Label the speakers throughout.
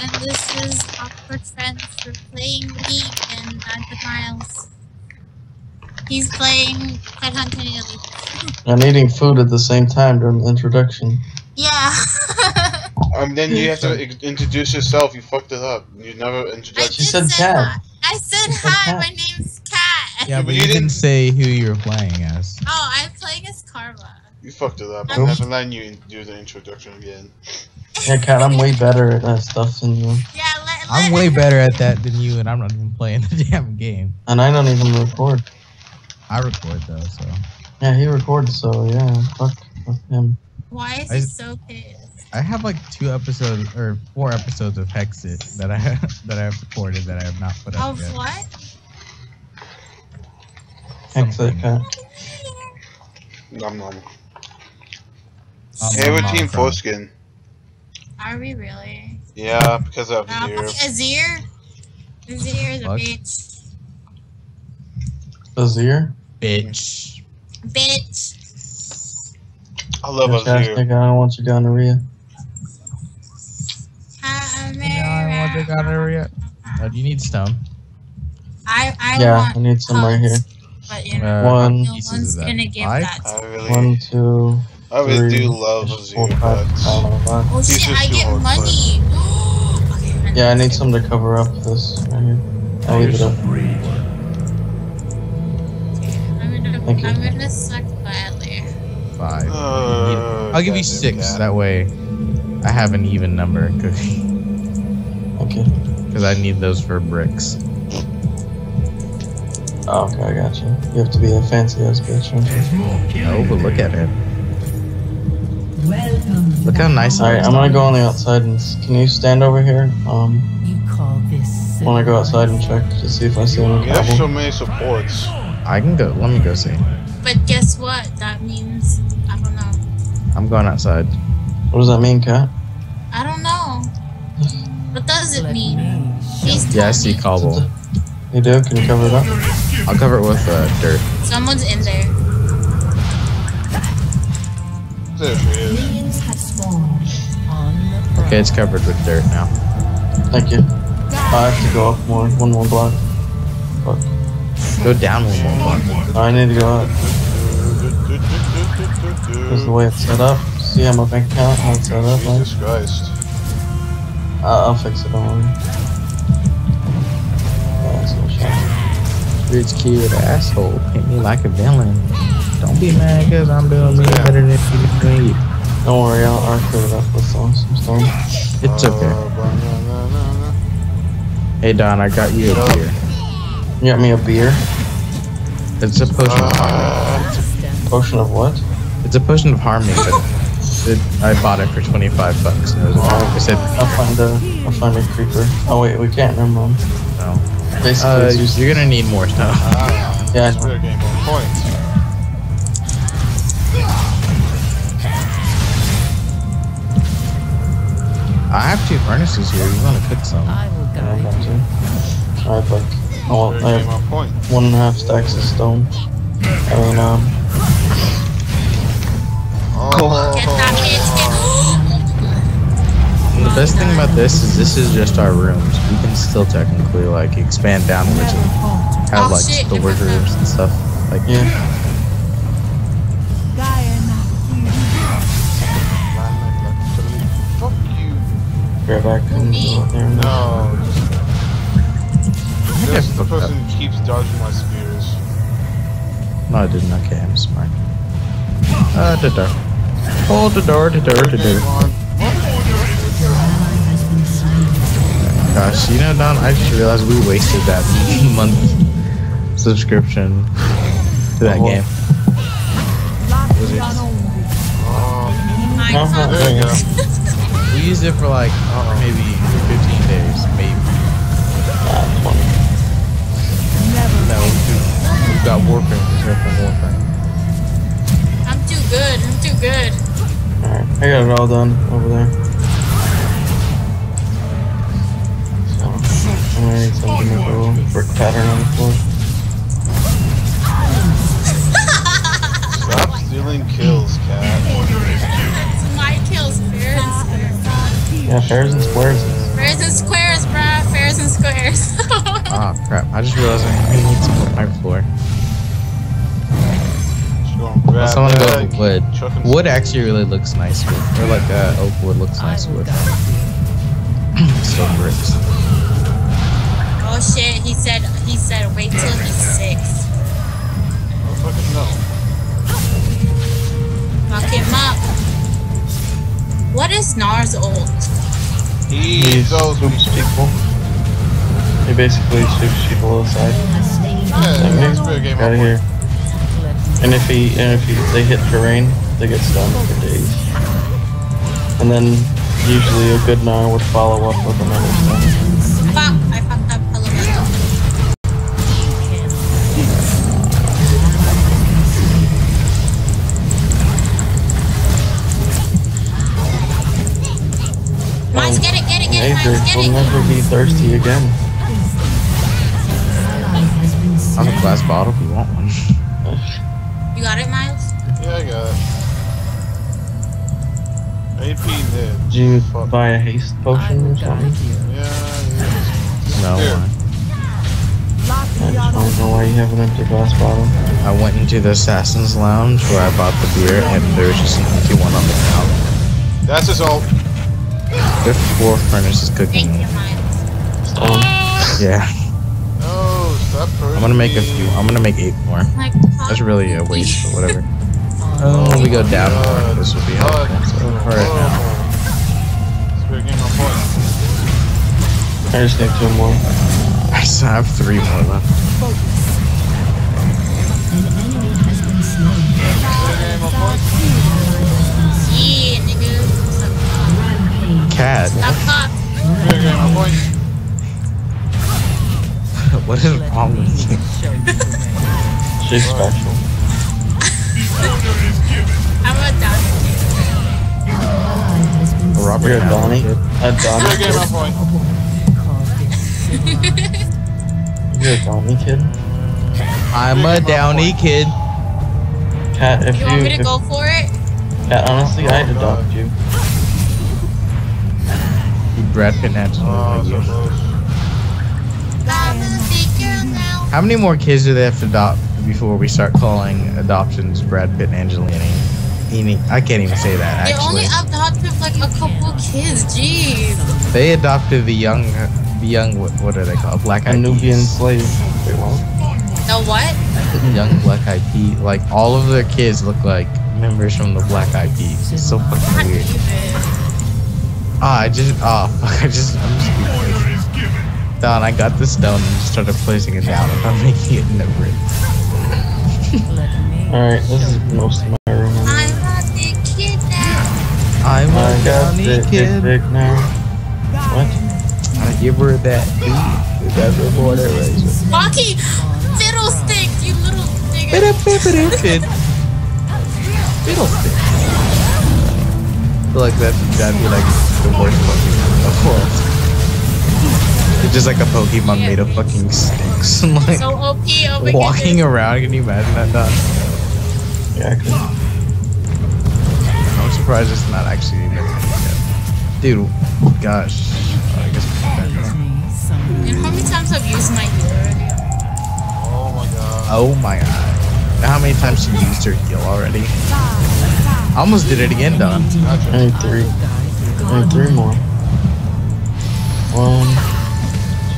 Speaker 1: and this is Awkward Friends for playing League and Magic Myles. He's playing Headhunter Nidalee.
Speaker 2: And eating food at the same time during the introduction.
Speaker 1: Yeah.
Speaker 3: Um, then you have to introduce yourself. You fucked it up. You never introduced.
Speaker 2: She said cat.
Speaker 1: I said
Speaker 2: said
Speaker 1: hi,
Speaker 2: cat.
Speaker 1: my name's Cat.
Speaker 4: Yeah, but
Speaker 3: you
Speaker 4: you
Speaker 3: didn't-
Speaker 4: didn't say who you were playing as.
Speaker 1: Oh, I'm playing as Karma.
Speaker 3: You fucked it up. I'm
Speaker 2: Oops.
Speaker 3: never letting you do the introduction again.
Speaker 2: Yeah, Cat, I'm way better at that stuff than you.
Speaker 1: Yeah, let, let
Speaker 4: I'm
Speaker 1: way
Speaker 4: better at that than you, and I'm not even playing the damn game.
Speaker 2: And I don't even record.
Speaker 4: I record though, so
Speaker 2: Yeah, he records, so yeah, fuck, fuck him.
Speaker 1: Why is
Speaker 4: I-
Speaker 1: he so pissed?
Speaker 4: I have like two episodes or four episodes of Hexxit that I have that I have recorded that I have not put up
Speaker 1: Of
Speaker 4: yet.
Speaker 1: what?
Speaker 2: Exit, Cat.
Speaker 3: Nom nom.
Speaker 4: Um,
Speaker 3: Hey, we're Team
Speaker 4: not from-
Speaker 3: Foreskin.
Speaker 1: Are we really?
Speaker 3: Yeah, because of
Speaker 1: Uh,
Speaker 3: here.
Speaker 1: Azir? Azir is a
Speaker 4: Fuck.
Speaker 1: bitch.
Speaker 2: Azir?
Speaker 4: Bitch.
Speaker 1: Bitch.
Speaker 3: I love
Speaker 2: Fantastic, I don't want your gonorrhea.
Speaker 1: I,
Speaker 4: Yeah, I want to got her yet. Oh, do you need stone?
Speaker 1: I, I
Speaker 2: Yeah,
Speaker 1: want
Speaker 2: I need some right here.
Speaker 1: But you know,
Speaker 4: Uh,
Speaker 2: One.
Speaker 1: no one's gonna give
Speaker 4: Five?
Speaker 1: that to
Speaker 3: I
Speaker 1: me.
Speaker 3: really,
Speaker 2: One, two,
Speaker 3: I really do love
Speaker 2: four,
Speaker 3: Azir,
Speaker 2: five,
Speaker 3: but
Speaker 2: I don't know why.
Speaker 1: Oh shit, I get money. okay,
Speaker 2: Yeah, I need some to cover up this right here. I'll leave it up.
Speaker 1: I'm gonna,
Speaker 2: Thank.
Speaker 1: I'm gonna suck badly.
Speaker 4: Five.
Speaker 3: Uh,
Speaker 4: I'll give you six.
Speaker 3: cat.
Speaker 4: That way, I have an even number
Speaker 2: okay.
Speaker 4: because I need those for bricks.
Speaker 2: Oh, okay, I got you. You have to be a fancy ass bitch, don't?
Speaker 4: No, but look at him.
Speaker 5: Welcome.
Speaker 4: Look how nice.
Speaker 2: Alright, I'm gonna go on the outside and can you stand over here? Um,
Speaker 5: You call this
Speaker 2: wanna go outside and check to see if I see any
Speaker 3: You have so
Speaker 2: problem?
Speaker 3: many supports.
Speaker 4: I can go. Let me go see.
Speaker 1: But guess what? That means I don't know.
Speaker 4: I'm going outside.
Speaker 2: What does that mean, Cat?
Speaker 1: I don't know. What does it mean?
Speaker 5: me
Speaker 1: Please
Speaker 4: Yeah, I see cobble.
Speaker 2: You do? Can you cover it up?
Speaker 4: I'll cover it with uh, dirt.
Speaker 1: Someone's in there.
Speaker 3: There
Speaker 4: Okay, it's covered with dirt now.
Speaker 2: Thank you. I have to go up more, one more block. Fuck.
Speaker 4: Go down one more block.
Speaker 2: I need to go up. This is the way it's set up. See how my bank account, how it's set up?
Speaker 3: Jesus Christ.
Speaker 2: I'll, I'll fix it, don't worry. Yeah, that's no shot.
Speaker 4: Rich kid asshole. Paint me like a villain. Don't be mad because I'm doing me better than you doing you.
Speaker 2: Don't worry, I'll, I'll clear it up with some, some stone.
Speaker 4: It's okay.
Speaker 3: Uh.
Speaker 4: Hey Don, I got you a beer.
Speaker 2: You got me a beer?
Speaker 4: It's a potion of harmony.
Speaker 3: Uh,
Speaker 2: Potion of what?
Speaker 4: It's a potion of harmony, but it, I bought it for 25 bucks. And it was, I said,
Speaker 2: I'll find a, I'll find a creeper. Oh wait, we can't, never mind.
Speaker 4: no.
Speaker 2: Basically,
Speaker 4: Uh,
Speaker 2: it's useless.
Speaker 4: you're gonna need more stuff.
Speaker 3: ah,
Speaker 2: Yeah, I know.
Speaker 3: Spirit game on point.
Speaker 4: I have two furnaces here. You wanna cook some?
Speaker 5: I will
Speaker 2: Yeah, I
Speaker 5: guide
Speaker 2: got
Speaker 5: you.
Speaker 2: you. I have like, oh,
Speaker 3: Spirit
Speaker 2: I have
Speaker 3: point.
Speaker 2: one and a half stacks of stone. I mean, um,
Speaker 3: Oh,
Speaker 1: Get that
Speaker 4: the best thing about this is this is just our rooms. We can still technically like expand downwards and have
Speaker 1: Oh,
Speaker 4: like storage rooms and stuff. Like
Speaker 2: yeah. Grab back and go there.
Speaker 3: No.
Speaker 4: think I
Speaker 3: This the
Speaker 4: fucked up.
Speaker 3: person who keeps dodging my spears.
Speaker 4: No, I didn't. Okay, I'm smart. Uh, the door. Hold the door, the door, the
Speaker 3: Game
Speaker 4: door. Gosh, you know, Don, I just realized we wasted that month subscription to that
Speaker 2: Oh, what?
Speaker 4: game. Was
Speaker 2: Uh-huh.
Speaker 3: There you go.
Speaker 4: We used it for like maybe 15 days, maybe.
Speaker 2: Twenty.
Speaker 4: No, we, we got Warframe. We got from Warframe.
Speaker 1: I'm too good. I'm too good.
Speaker 2: Alright, I got it all done over there. So, I'm gonna need something to go brick pattern on the floor.
Speaker 3: Stop stealing kills, cat.
Speaker 2: Yeah, fairs and squares.
Speaker 1: Fairs Fairs and squares, bruh. Fairs and squares.
Speaker 4: oh, crap. I just realized I need some wood on my floor.
Speaker 3: Just gonna grab
Speaker 4: Someone go with wood. Wood actually really looks nice with, or like uh, oak wood looks
Speaker 5: I
Speaker 4: nice
Speaker 5: will
Speaker 4: with
Speaker 5: guide
Speaker 4: stone bricks.
Speaker 1: oh shit, he said he said wait till he's six.
Speaker 3: Oh, fucking no.
Speaker 1: Fuck him up. What is Gnar's ult?
Speaker 3: He
Speaker 2: He
Speaker 3: goes
Speaker 2: people. He basically sweeps people aside.
Speaker 3: Yeah, it's a game
Speaker 2: Out of
Speaker 3: of
Speaker 2: here. And if he and if he, they hit terrain, they get stunned for days. And then usually a good Gnar would follow up with another stun.
Speaker 1: Fuck, I fucked Mine's get it, get it, get it,
Speaker 2: Major
Speaker 1: Mine's get
Speaker 2: will
Speaker 1: it.
Speaker 2: never be thirsty again.
Speaker 4: I have a glass bottle if you want one.
Speaker 1: You got it, Myles?
Speaker 3: Yeah, I got it. AP dead.
Speaker 2: Did you
Speaker 3: Fuck.
Speaker 2: buy a haste potion or something?
Speaker 3: Yeah, yeah.
Speaker 4: No.
Speaker 3: Here.
Speaker 2: I don't know why you have an empty glass bottle.
Speaker 4: I went into the Assassin's Lounge where I bought the beer, and there was just an empty one on the ground.
Speaker 3: That's his ult.
Speaker 4: There's four furnaces
Speaker 1: Thank
Speaker 4: cooking.
Speaker 1: you, Myles.
Speaker 2: Stone.
Speaker 4: Yeah,
Speaker 3: No, stop
Speaker 4: I'm gonna make a few. I'm gonna make eight more. That's really a waste, but whatever.
Speaker 5: On
Speaker 4: oh, oh, we go down more. This will be
Speaker 3: God.
Speaker 4: helpful. So for right now.
Speaker 3: Spirit game on point.
Speaker 2: I just need two more.
Speaker 4: I still have three more left.
Speaker 3: Spirit game on point.
Speaker 1: yeah,
Speaker 4: Cat,
Speaker 1: Stop up.
Speaker 3: Spirit game on point.
Speaker 4: what is
Speaker 5: Let
Speaker 4: wrong
Speaker 5: me
Speaker 4: with you?
Speaker 5: show you the way.
Speaker 2: She's special.
Speaker 1: I'm a done.
Speaker 4: Robert
Speaker 2: You're a
Speaker 4: Downey.
Speaker 2: Donnie. A Donnie kid.
Speaker 3: point.
Speaker 5: Call this
Speaker 2: You're a Donnie kid.
Speaker 4: I'm a Downey kid.
Speaker 2: Cat, if
Speaker 1: You
Speaker 2: you,
Speaker 1: want me to
Speaker 2: if,
Speaker 1: go for it?
Speaker 2: Cat, honestly, I'd
Speaker 3: Oh, God.
Speaker 2: adopt you.
Speaker 4: You Brad Pitt naturally
Speaker 3: Oh,
Speaker 4: like
Speaker 3: so close.
Speaker 1: I'm a big girl now.
Speaker 4: How many more kids do they have to adopt before we start calling adoptions Brad Pitt and Angelina? Eni- I can't even say that
Speaker 1: They only
Speaker 4: actually.
Speaker 1: adopted like a couple kids. Jeez.
Speaker 4: They adopted the young, the young. What, what are they called? Black
Speaker 2: A
Speaker 4: Eyed
Speaker 2: Nubian
Speaker 4: Peas.
Speaker 2: slave. Wait, what?
Speaker 1: The what?
Speaker 4: Young Black Eyed Peas. Like all of their kids look like members from the Black Eyed Peas. It's so fucking weird.
Speaker 1: Damn
Speaker 4: Ah, I just. Ah, fuck. I just. I'm just. Being Don, I got the stone and just started placing it down. If I'm making it in the brick.
Speaker 5: Let me
Speaker 2: Alright, this is most of my room.
Speaker 1: I'm a big kid now.
Speaker 4: I'm
Speaker 2: I
Speaker 4: a
Speaker 2: got
Speaker 4: Downey
Speaker 2: big,
Speaker 4: kid.
Speaker 2: big, big now. What?
Speaker 4: I give her that. beat. That's a border razor.
Speaker 1: Rocky, fiddlesticks, you little nigga.
Speaker 4: Fiddlestick. Fiddlestick. I feel like that's that'd be like the worst Pokemon in the world. It's just like a Pokemon made of fucking sticks and like
Speaker 1: So OP over
Speaker 4: walking
Speaker 1: here.
Speaker 4: around. Can you imagine that? Don?
Speaker 2: Yeah, I could.
Speaker 4: I'm surprised it's not actually in there yet. Dude, gosh. Oh, I guess
Speaker 5: Gives me some
Speaker 1: And how many times I've used my heal already?
Speaker 3: Oh my god.
Speaker 4: Oh my god. Now how many times she used her heal already? I almost did it again, Don.
Speaker 3: Gotcha.
Speaker 2: I need three. I need three more. One,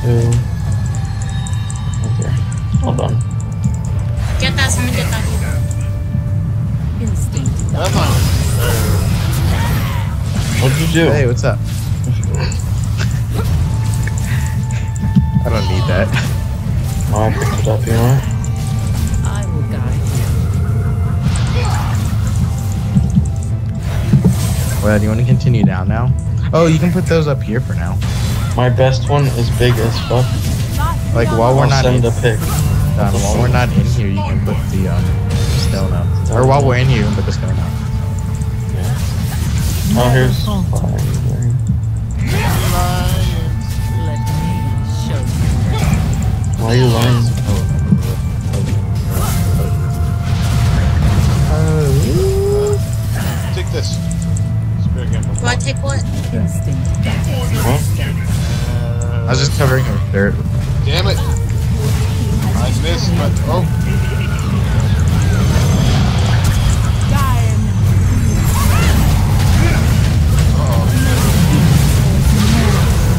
Speaker 2: two. Okay. Hold on.
Speaker 1: Get that, someone get that
Speaker 5: instinct.
Speaker 3: That's not
Speaker 2: What'd you do?
Speaker 4: Hey, what's up? I don't need that.
Speaker 2: Oh, I picked it up, you know
Speaker 4: Well, do you want to continue down now? Oh, you can put those up here for now.
Speaker 2: My best one is big as fuck.
Speaker 4: Like while we're
Speaker 2: I'll
Speaker 4: not in,
Speaker 2: send a pic.
Speaker 4: Don, while we're not in here, you can put the um, stone up. Or while we're in here, you can put the stone up.
Speaker 2: Oh, here's fire.
Speaker 5: Let me show you.
Speaker 2: Why are you lying?
Speaker 3: Take this. Spirit game
Speaker 1: Do I take what?
Speaker 5: Instinct.
Speaker 2: What?
Speaker 4: I was just covering it with dirt.
Speaker 3: Damn it! I missed, but oh,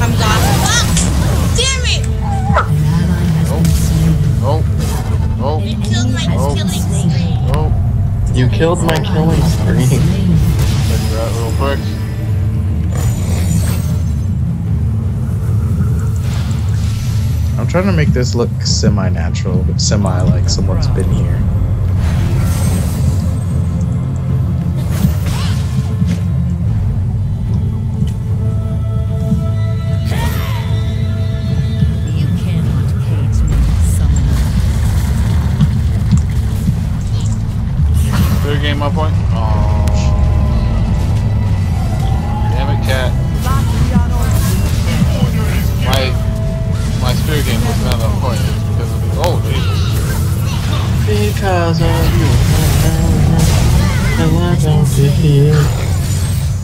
Speaker 1: I'm gone. Ah! Damn it!
Speaker 3: oh, oh,
Speaker 1: You killed my
Speaker 3: Oh.
Speaker 1: killing spree.
Speaker 4: I'm trying to make this look semi-natural, but semi like someone's been here.
Speaker 5: You cannot cage me, summoner.
Speaker 3: Third game up point.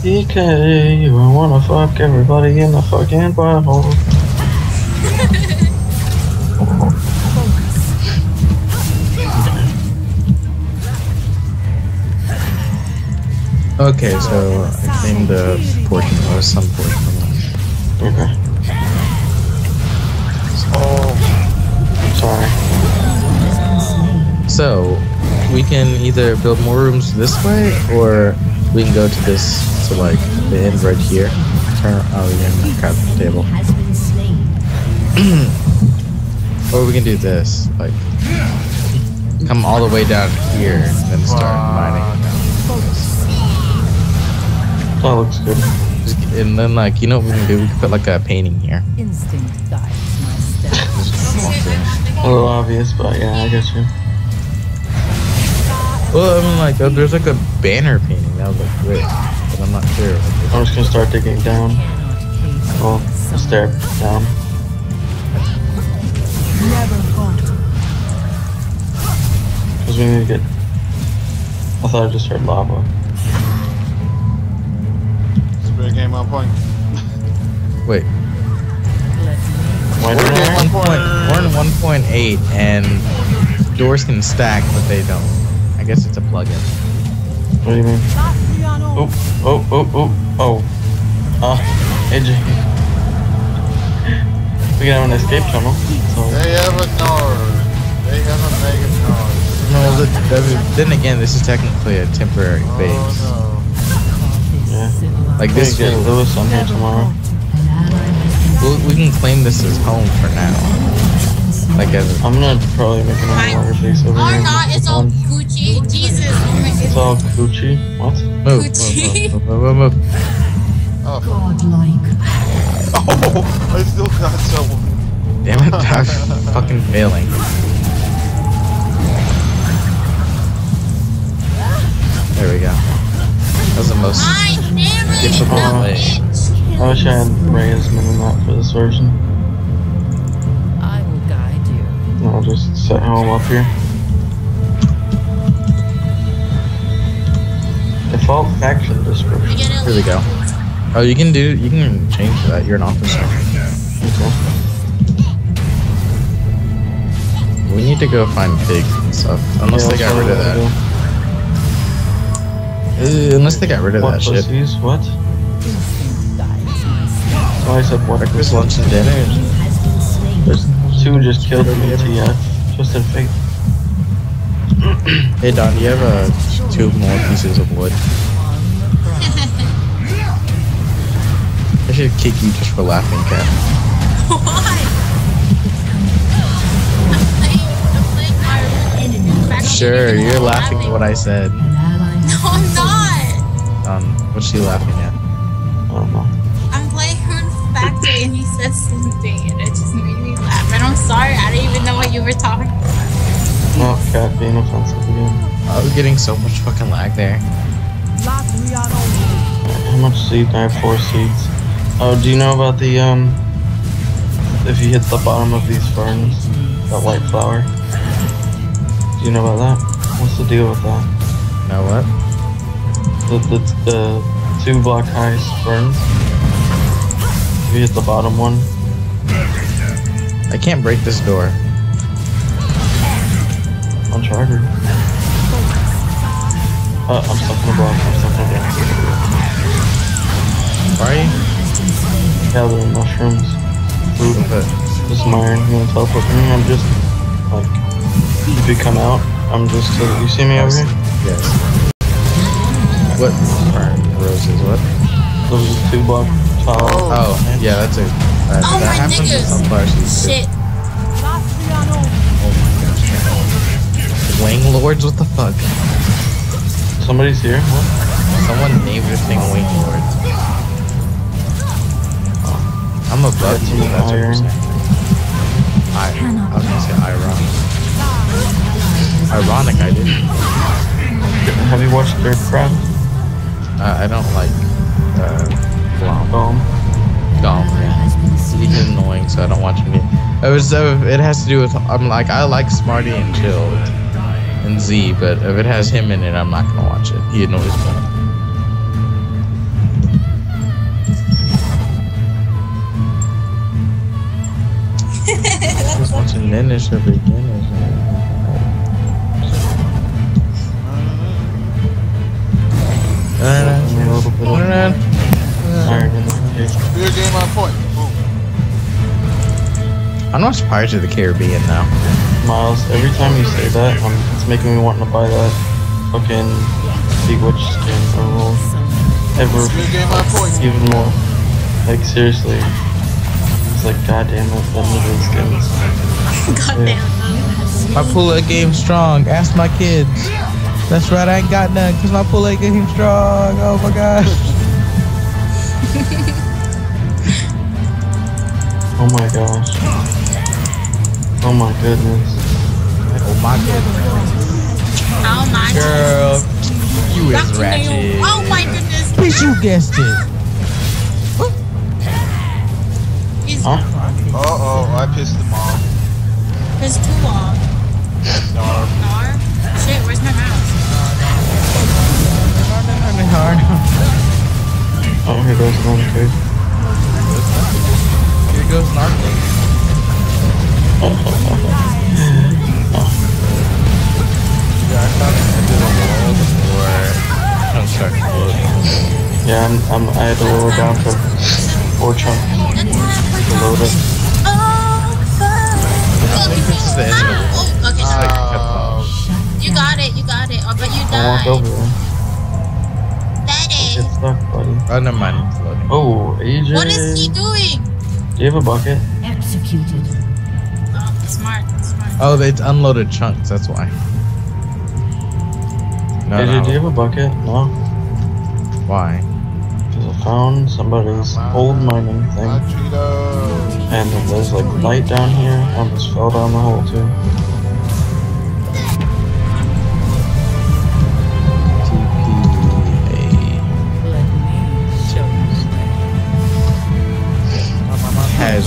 Speaker 2: DK, I wanna fuck everybody in the fucking butthole.
Speaker 4: Okay, so I claimed a portion or some portion of that.
Speaker 2: Okay.
Speaker 3: Oh,
Speaker 2: Sorry.
Speaker 4: So we can either build more rooms this way, or we can go to this to like the end right here. Turn. Oh, you're in the crafting table.
Speaker 5: Has.
Speaker 4: Or we can do this, like come all the way down here and then start mining.
Speaker 2: That looks good.
Speaker 4: And then like you know what we can do? We can put like a painting here.
Speaker 5: Instinct guides my steps.
Speaker 2: A little obvious, but yeah, I get you.
Speaker 4: Well, I mean like uh, there's like a banner painting that would look great, but I'm not sure.
Speaker 2: I'm just gonna start digging down.
Speaker 5: Cannot cage
Speaker 2: Well,
Speaker 5: me,
Speaker 2: a
Speaker 5: summoner.
Speaker 2: step down. Because we need to get. I thought I just heard lava.
Speaker 3: spirit game on point.
Speaker 4: Wait,
Speaker 5: Let me
Speaker 2: Why
Speaker 4: we're in one point. We're in 1.8, and doors can stack, but they don't. I guess it's a plugin.
Speaker 2: What do you mean? Oh, oh, oh, oh, oh. Ah, AJ. We can have an escape tunnel. So,
Speaker 3: They have a node. They have a mega node.
Speaker 4: No, the, the- then again, this is technically a temporary base.
Speaker 3: Oh
Speaker 5: call this
Speaker 2: Yeah.
Speaker 4: Like this
Speaker 2: can get
Speaker 4: will,
Speaker 2: Lewis on here tomorrow.
Speaker 4: we'll, we can claim this as home for now. Like as
Speaker 2: I'm gonna probably make another water base over
Speaker 1: Or
Speaker 2: here.
Speaker 1: not, it's all
Speaker 2: Fun.
Speaker 1: Gucci. Jesus. Oh my
Speaker 2: It's
Speaker 1: goodness.
Speaker 2: all Gucci. What?
Speaker 4: move, move,
Speaker 1: Gucci.
Speaker 4: move, move, move, move.
Speaker 3: Oh,
Speaker 5: Godlike.
Speaker 3: oh, I still got someone.
Speaker 4: Damn it, I'm fucking failing. There we go. That was the most.
Speaker 1: I never
Speaker 4: Difficult
Speaker 1: know
Speaker 4: way.
Speaker 1: it.
Speaker 2: I wish I had Ray as mini map for this version.
Speaker 5: I will guide you.
Speaker 2: And I'll just set home up here. Default faction description.
Speaker 4: Here we go. Oh, you can do. You can change that. You're an officer.
Speaker 2: Okay.
Speaker 4: We need to go find pigs and stuff. Unless
Speaker 2: Yeah,
Speaker 4: they got rid of that. Uh, unless they got rid of
Speaker 2: What
Speaker 4: that shit.
Speaker 2: pussies? What?
Speaker 5: Instinct guides my steps.
Speaker 2: Oh, I said what?
Speaker 4: Breakfast, lunch, and dinner.
Speaker 2: There's two just killed me TF. Twisted fate.
Speaker 4: Hey Don, do you have uh, two more pieces of wood?
Speaker 5: On the prowl.
Speaker 4: I should kick you just for laughing, cat.
Speaker 1: Why? I'm playing, I'm playing Ireland.
Speaker 4: Sure, you're laughing at what I said.
Speaker 1: No, I'm not.
Speaker 4: Um, what's she laughing at?
Speaker 2: I don't know.
Speaker 1: I'm playing Rune Factory and he said something and it just made me laugh. And I'm sorry, I didn't even know what you were talking about.
Speaker 2: Oh, cat being offensive again.
Speaker 4: I was getting so much fucking lag there.
Speaker 2: How much seed? I have four seeds. Oh, do you know about the, um, if you hit the bottom of these ferns, that white flower? Do you know about that? What's the deal with that?
Speaker 4: Know what?
Speaker 2: The, the, the two block high ferns. If you hit the bottom one,
Speaker 4: I can't break this door.
Speaker 2: On charger. Uh, I'm stuck in a block. I'm stuck in a block.
Speaker 4: Why are you?
Speaker 2: Gathering mushrooms. Food.
Speaker 4: But
Speaker 2: This is Myron. You wanna teleport to me? I'm just like if you come out, I'm just to you see me over here?
Speaker 4: Yes. What? Fern roses. What?
Speaker 2: Those are two block tall.
Speaker 4: Oh, yeah, that's it. That,
Speaker 1: Oh,
Speaker 4: that
Speaker 1: my
Speaker 4: happens
Speaker 1: nigga.
Speaker 4: with some plushies too. Wing lords, what the fuck?
Speaker 2: Somebody's here. What?
Speaker 4: Someone named this thing Wing lords. I'm above you. That's what you're
Speaker 2: iron.
Speaker 4: saying. I, I was gonna say ironic. Ironic, I did.
Speaker 2: Have you watched Dirt Crab?
Speaker 4: Uh, I don't like uh, Glom.
Speaker 2: Dome.
Speaker 4: Glom, yeah. He's annoying, so I don't watch him. It was. Uh, it has to do with. I'm like I like Smarty and Chill and Z, but if it has him in it, I'm not gonna watch it. He annoys me. I was watching Ninja for beginners.
Speaker 2: A little bit of iron in the cage.
Speaker 3: Good game on point. Boom.
Speaker 4: I'm watching Pirates of the Caribbean now.
Speaker 2: Myles, every time you say that, um, it's making me want to buy that fucking Bewitched skin or roll. Ever
Speaker 3: Good game on
Speaker 2: even more. Like seriously. It's like goddamn it, that nigga skins.
Speaker 1: Goddamn.
Speaker 4: My pull-up game strong. Ask my kids. That's right, I ain't got none because my pull-up game strong. Oh my gosh.
Speaker 2: Oh my gosh. Oh my goodness.
Speaker 4: Oh my goodness.
Speaker 1: Oh my
Speaker 4: Girl, you is
Speaker 1: to
Speaker 4: ratchet.
Speaker 1: Neil. Oh my goodness.
Speaker 4: Bitch, you guessed it.
Speaker 1: He's,
Speaker 2: Huh?
Speaker 3: Uh oh, I pissed them off.
Speaker 1: It's too long.
Speaker 3: Darn.
Speaker 1: Gnar? Shit, where's my mouse?
Speaker 2: Oh, here goes one too.
Speaker 4: Here goes Narco. Yeah,
Speaker 2: Yeah, I'm, I'm, I had to lower down to four chunks to load it.
Speaker 1: Oh, fuck.
Speaker 4: think this is the end of it.
Speaker 1: Oh, okay, sorry.
Speaker 3: Uh,
Speaker 1: You got it, you got it. Oh, but you
Speaker 2: I walked
Speaker 1: died.
Speaker 2: over there.
Speaker 1: Daddy.
Speaker 2: Get stuck, buddy.
Speaker 4: Oh, never mind.
Speaker 2: Oh, AJ.
Speaker 1: What is he doing?
Speaker 2: Do you have a bucket?
Speaker 5: Executed.
Speaker 1: Oh, smart, smart.
Speaker 4: Oh, it's unloaded chunks. That's why. No,
Speaker 2: AJ,
Speaker 4: no.
Speaker 2: do you have a bucket? No.
Speaker 4: Why?
Speaker 2: Because I found somebody's old mining thing. And there's like light down here. I almost fell down the hole too.
Speaker 4: TPA
Speaker 5: Let me show you.
Speaker 4: has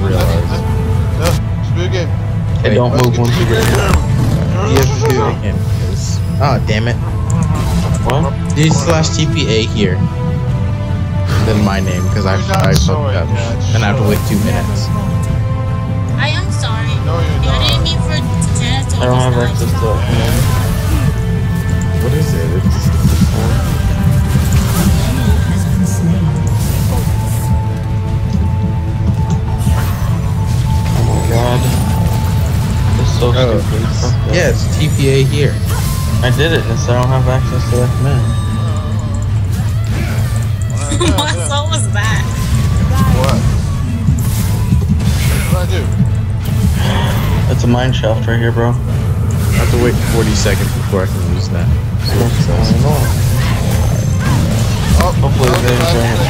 Speaker 4: realized.
Speaker 3: No, it's a.
Speaker 2: Hey, don't move once you get
Speaker 3: the
Speaker 2: here.
Speaker 4: You have to do it again. 'cause- Oh, damn it.
Speaker 2: What?
Speaker 4: D slash TPA here. Then my name, because I, I fucked up.
Speaker 3: Dad.
Speaker 4: And I have to wait two minutes.
Speaker 1: I am sorry.
Speaker 3: No, you're
Speaker 1: I didn't mean for Janet to
Speaker 2: I don't have access to that command.
Speaker 4: What is it? It's,
Speaker 5: Has been slain.
Speaker 2: Oh my god. It's so
Speaker 4: oh,
Speaker 2: stupid.
Speaker 4: it's,
Speaker 2: Fuck that.
Speaker 4: yeah, it's TPA here.
Speaker 2: I did it, and so I don't have access to that command.
Speaker 1: what what was that?
Speaker 3: What? What do I do?
Speaker 2: It's a mine shaft right here, bro.
Speaker 4: I have to wait 40 seconds before I can use that. See what it says.
Speaker 3: Oh,
Speaker 2: Hopefully
Speaker 3: no,
Speaker 2: they
Speaker 3: no,
Speaker 2: bring it
Speaker 3: no,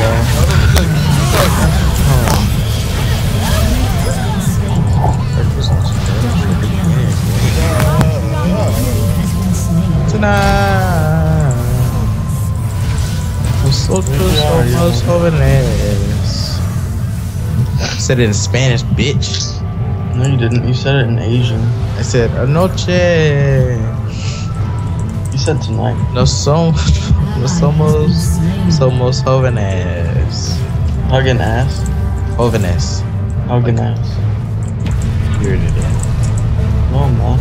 Speaker 2: down.
Speaker 4: Nosotros somos jóvenes. I said it in Spanish, bitch.
Speaker 2: No, you didn't. You said it in Asian.
Speaker 4: I said anoche.
Speaker 2: You said tonight.
Speaker 4: No somos, no somos, somos jóvenes.
Speaker 2: Hugging ass.
Speaker 4: Jóvenes.
Speaker 2: Hugging ass.
Speaker 4: You're an idiot.
Speaker 2: No, I'm not.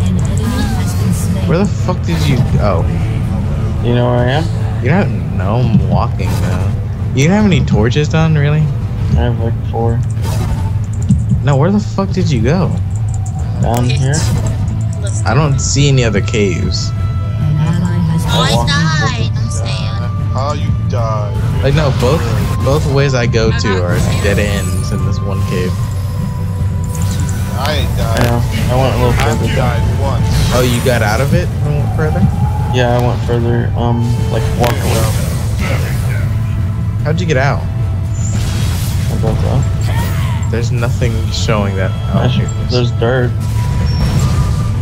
Speaker 5: An enemy has been slain.
Speaker 4: Where the fuck did you go?
Speaker 2: You know where I am?
Speaker 4: You don't know I'm walking now. You don't have any torches done, really?
Speaker 2: I have like four.
Speaker 4: No, where the fuck did you go?
Speaker 2: Down here?
Speaker 4: I don't see any other caves.
Speaker 5: An ally has
Speaker 1: Oh, I died. I'm saying.
Speaker 3: How you died?
Speaker 4: Like no, both both ways I go to are dead ends in this one cave.
Speaker 3: I ain't
Speaker 2: I
Speaker 3: died.
Speaker 2: know. I went a little further down.
Speaker 3: died once.
Speaker 4: Oh, you got out of it and went further?
Speaker 2: Yeah, I went further, um, like walk away.
Speaker 4: How'd you get out?
Speaker 2: I built up.
Speaker 4: There's nothing showing that. Oh,
Speaker 2: There's,
Speaker 4: here it is.
Speaker 2: there's dirt.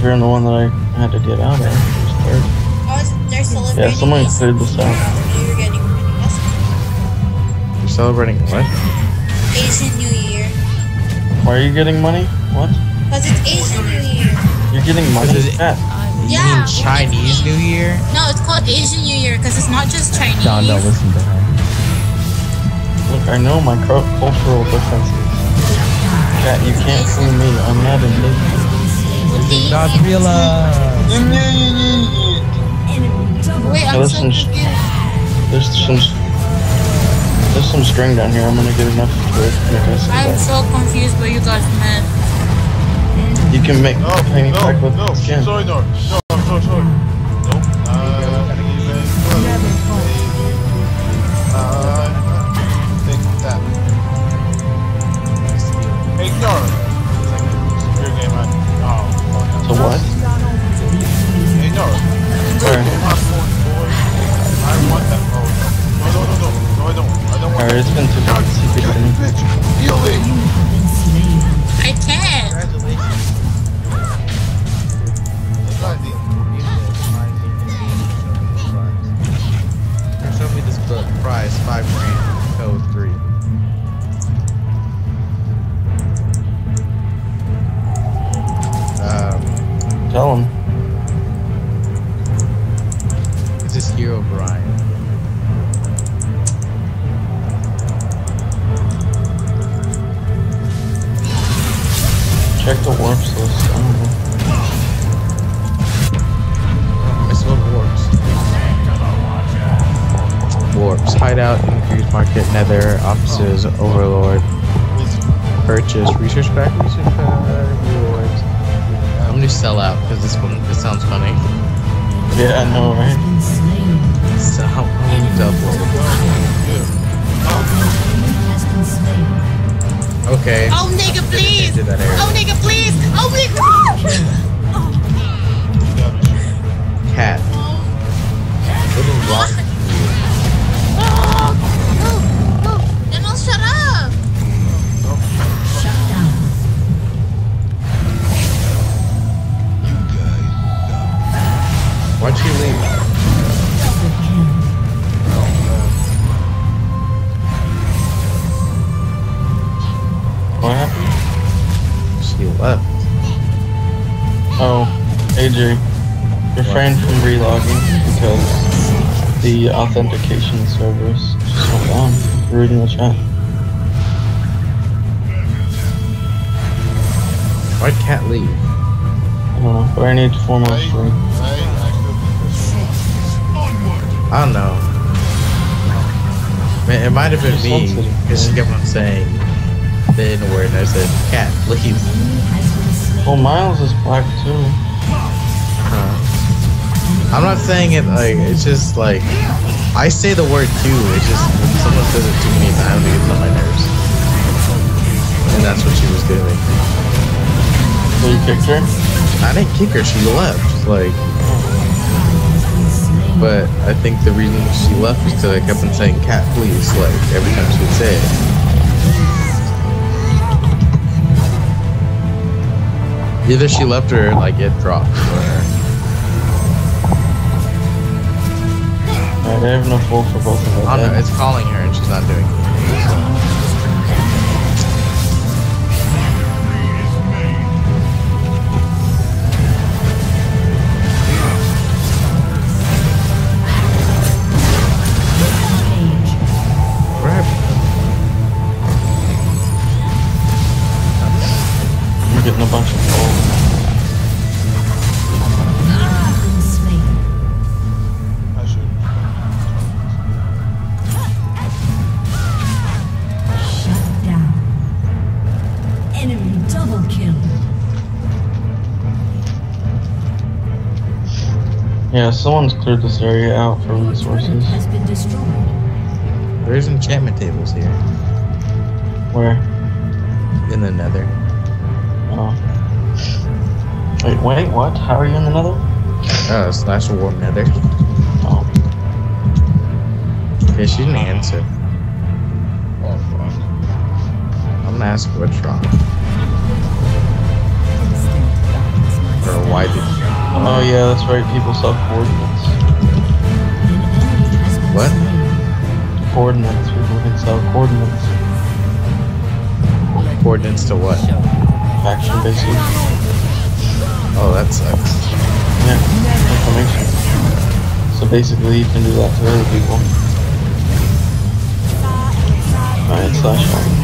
Speaker 2: You're in the one that I had to get out of, there's dirt.
Speaker 1: Oh, they're celebrating.
Speaker 2: Yeah, someone
Speaker 1: Easter.
Speaker 2: cleared this out.
Speaker 1: You're getting yes.
Speaker 4: Celebrating what?
Speaker 1: Asian New Year.
Speaker 2: Why are you getting money? What?
Speaker 1: Because it's Asian New Year.
Speaker 2: You're getting money?
Speaker 4: Is it-
Speaker 2: Cat.
Speaker 4: You
Speaker 1: Yeah,
Speaker 4: mean Chinese New Year?
Speaker 1: No, it's called Asian New Year because it's not just Chinese.
Speaker 4: John, don't listen to her.
Speaker 2: Look, I know my cultural differences. Cat, you can't fool me. I'm not indigenous.
Speaker 1: With the-
Speaker 4: Godzilla!
Speaker 1: Wait, I'm so
Speaker 2: Listen, sh-
Speaker 1: confused.
Speaker 2: There's some there's some string down here. I'm gonna get enough to make us
Speaker 1: I'm so confused what you guys meant.
Speaker 2: You can make
Speaker 3: No,
Speaker 2: tiny
Speaker 3: no,
Speaker 2: pack with
Speaker 3: no.
Speaker 2: skin.
Speaker 3: Sorry, no. No, sorry, sorry. Nope. Uh, even uh, take that. Hey, Yara. Your game, man. Oh,
Speaker 2: So what?
Speaker 4: Overlord, purchase, research pack, research pack, rewards. I'm gonna sell out because this one this sounds funny.
Speaker 2: Yeah, I know, right?
Speaker 4: So I'm double.
Speaker 5: Has been slain.
Speaker 4: Okay.
Speaker 1: Oh, nigga, please.
Speaker 4: Into that area.
Speaker 1: Oh, nigga, please. Oh, nigga.
Speaker 4: Cat. What is Why'd she leave?
Speaker 2: What happened?
Speaker 4: She left.
Speaker 2: Oh, AJ, refrain from relogging because the authentication servers just went down. Reading the chat.
Speaker 4: Why'd Cat leave?
Speaker 2: I don't know, but I need four more stream.
Speaker 4: I don't know. Man, it might have been me
Speaker 2: sensitive.
Speaker 4: because she I'm saying the N word, and I said, "Cat, leave."
Speaker 5: Enemy has been slain.
Speaker 2: Well, Myles is black too.
Speaker 4: Huh. I'm not saying it like it's just like I say the word too. It's just when someone says it too many times, it gets on my nerves, and that's what she was doing.
Speaker 2: So you kicked her?
Speaker 4: I didn't kick her; she left. Like,
Speaker 5: Has been slain.
Speaker 4: But I think the reason she left is because I kept on saying "cat, please" like every time she would say it. Either she left or like it dropped. for her.
Speaker 2: Alright, I have no full for both of
Speaker 4: I don't know.
Speaker 2: them.
Speaker 4: It's calling her and she's not doing it.
Speaker 5: You're
Speaker 4: getting a bunch of gold.
Speaker 2: Yeah, someone's cleared this area out for resources.
Speaker 4: There's enchantment tables here.
Speaker 2: Where?
Speaker 4: In the nether.
Speaker 2: Oh. Wait, wait, what? How are you in the nether?
Speaker 4: Oh, slash war nether.
Speaker 2: Oh.
Speaker 4: Okay, she didn't answer.
Speaker 3: Oh fuck.
Speaker 4: I'm gonna ask what's wrong.
Speaker 5: Instant darkness, my
Speaker 4: Or why did
Speaker 2: Oh yeah, that's right. People sell coordinates.
Speaker 5: An enemy has been
Speaker 4: What?
Speaker 2: Coordinates. People can sell coordinates.
Speaker 4: Coordinates to what?
Speaker 2: Faction bases.
Speaker 4: Oh, that sucks.
Speaker 2: Yeah. Information. So basically, you can do that to other people. Alright, slash home.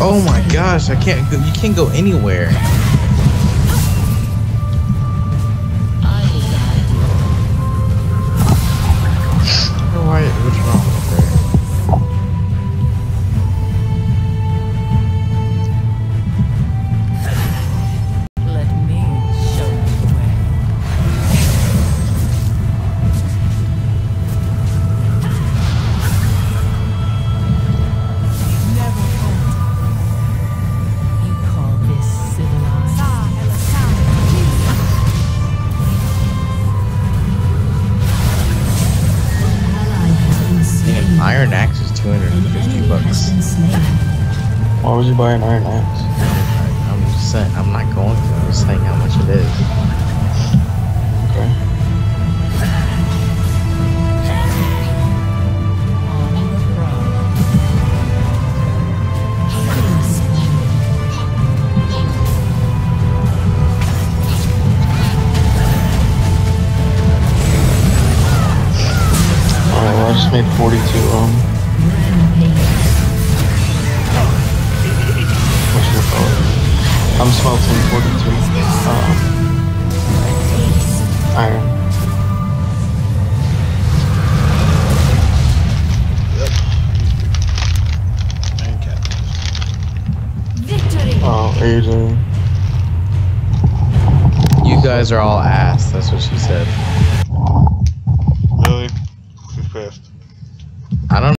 Speaker 4: Oh my gosh, I can't go. You can't go anywhere. Why
Speaker 2: would you buy iron axe?
Speaker 4: I'm just saying, I'm not going to. I'm just saying how much it is.
Speaker 2: Okay. Alright, well I just made 42 12, 42. Uh, iron.
Speaker 3: Uh,
Speaker 2: oh, Asian. You
Speaker 4: guys are all ass, that's what she said.